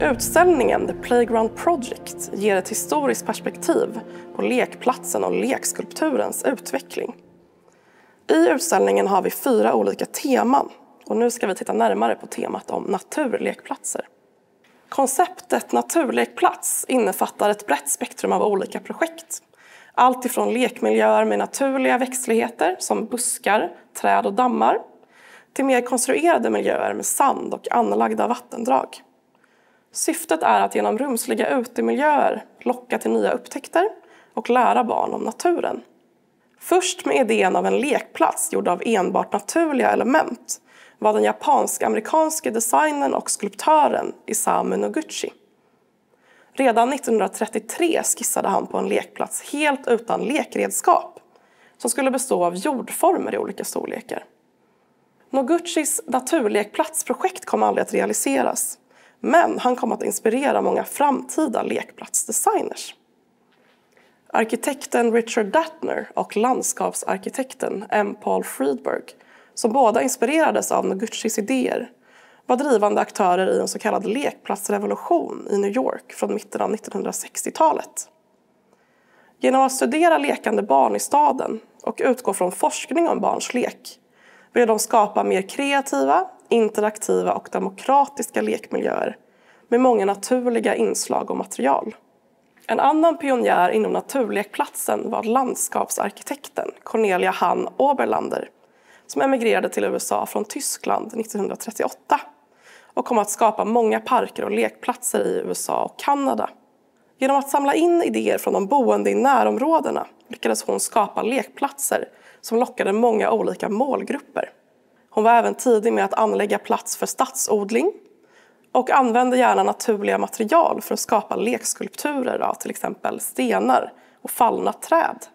Utställningen The Playground Project ger ett historiskt perspektiv på lekplatsen och lekskulpturens utveckling. I utställningen har vi fyra olika teman och nu ska vi titta närmare på temat om naturlekplatser. Konceptet naturlekplats innefattar ett brett spektrum av olika projekt. Allt ifrån lekmiljöer med naturliga växtligheter som buskar, träd och dammar till mer konstruerade miljöer med sand och anlagda vattendrag. Syftet är att genom rumsliga utemiljöer locka till nya upptäckter och lära barn om naturen. Först med idén av en lekplats gjord av enbart naturliga element var den japansk-amerikanske designern och skulptören Isamu Noguchi. Redan 1933 skissade han på en lekplats helt utan lekredskap som skulle bestå av jordformer i olika storlekar. Noguchis naturlekplatsprojekt kom aldrig att realiseras men han kom att inspirera många framtida lekplatsdesigners. Arkitekten Richard Dattner och landskapsarkitekten M. Paul Friedberg som båda inspirerades av Noguchis idéer var drivande aktörer i en så kallad lekplatsrevolution i New York från mitten av 1960-talet. Genom att studera lekande barn i staden och utgå från forskning om barns lek ville de skapa mer kreativa, interaktiva och demokratiska lekmiljöer med många naturliga inslag och material. En annan pionjär inom naturlekplatsen var landskapsarkitekten Cornelia Hann Oberlander som emigrerade till USA från Tyskland 1938 och kom att skapa många parker och lekplatser i USA och Kanada. Genom att samla in idéer från de boende i närområdena lyckades hon skapa lekplatser som lockade många olika målgrupper. Hon var även tidig med att anlägga plats för stadsodling och använde gärna naturliga material för att skapa lekskulpturer av till exempel stenar och fallna träd.